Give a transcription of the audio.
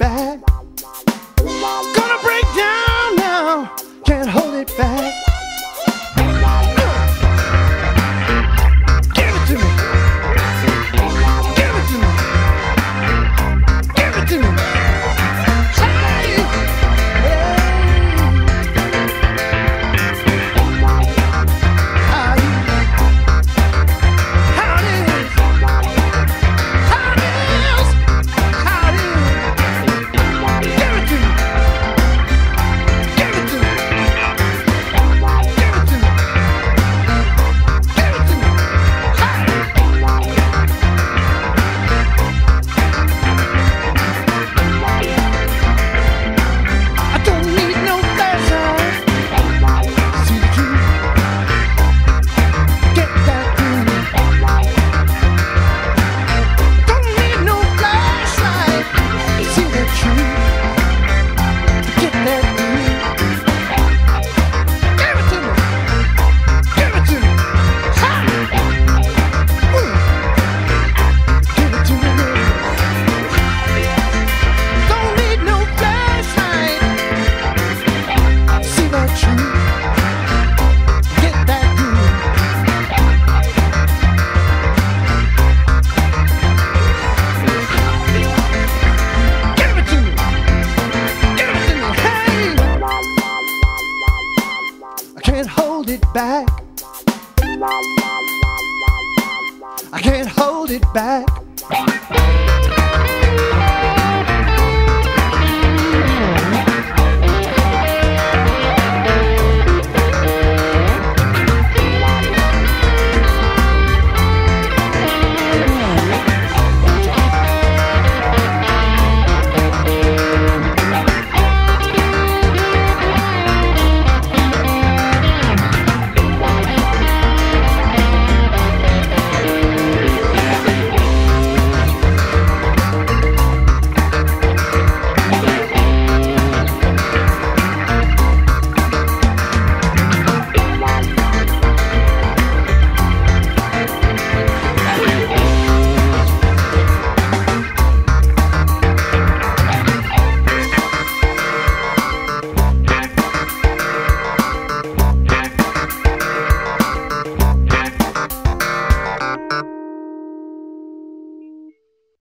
back. back. I can't hold it back.